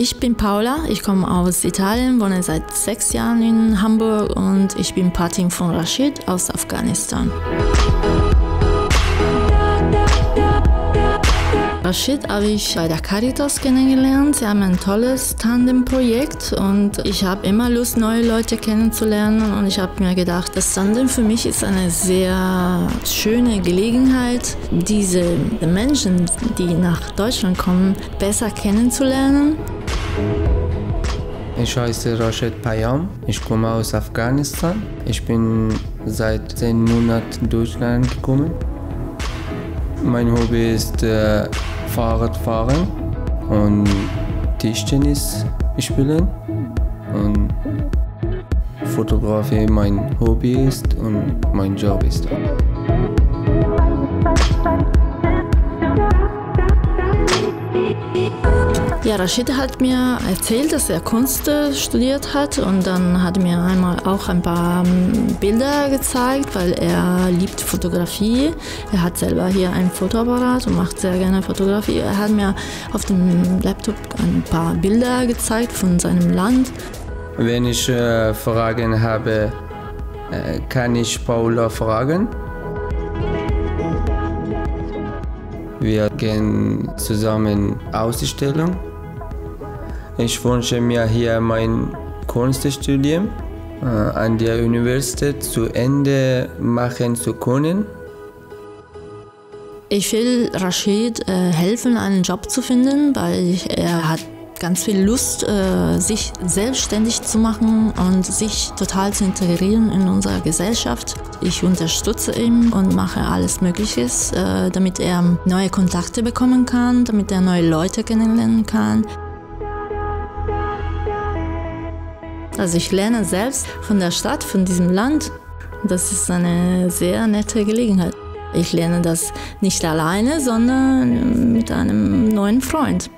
Ich bin Paula, ich komme aus Italien, wohne seit sechs Jahren in Hamburg und ich bin Patin von Rashid aus Afghanistan. Rashid habe ich bei der Caritas kennengelernt. Sie haben ein tolles Tandem-Projekt und ich habe immer Lust, neue Leute kennenzulernen. Und ich habe mir gedacht, das Tandem für mich ist eine sehr schöne Gelegenheit, diese Menschen, die nach Deutschland kommen, besser kennenzulernen. Ich heiße Rashid Payam. Ich komme aus Afghanistan. Ich bin seit zehn Monaten in Deutschland gekommen. Mein Hobby ist äh, Fahrradfahren und Tischtennis spielen und Fotografie mein Hobby ist und mein Job ist. Ja, Rashid hat mir erzählt, dass er Kunst studiert hat und dann hat er mir einmal auch ein paar ähm, Bilder gezeigt, weil er liebt Fotografie. Er hat selber hier ein Fotoapparat und macht sehr gerne Fotografie. Er hat mir auf dem Laptop ein paar Bilder gezeigt von seinem Land. Wenn ich äh, Fragen habe, äh, kann ich Paula fragen. Wir gehen zusammen Ausstellung ich wünsche mir hier mein Kunststudium äh, an der Universität zu Ende machen zu können. Ich will Rashid äh, helfen, einen Job zu finden, weil er hat ganz viel Lust, äh, sich selbstständig zu machen und sich total zu integrieren in unsere Gesellschaft. Ich unterstütze ihn und mache alles Mögliche, äh, damit er neue Kontakte bekommen kann, damit er neue Leute kennenlernen kann. Also ich lerne selbst von der Stadt, von diesem Land. Das ist eine sehr nette Gelegenheit. Ich lerne das nicht alleine, sondern mit einem neuen Freund.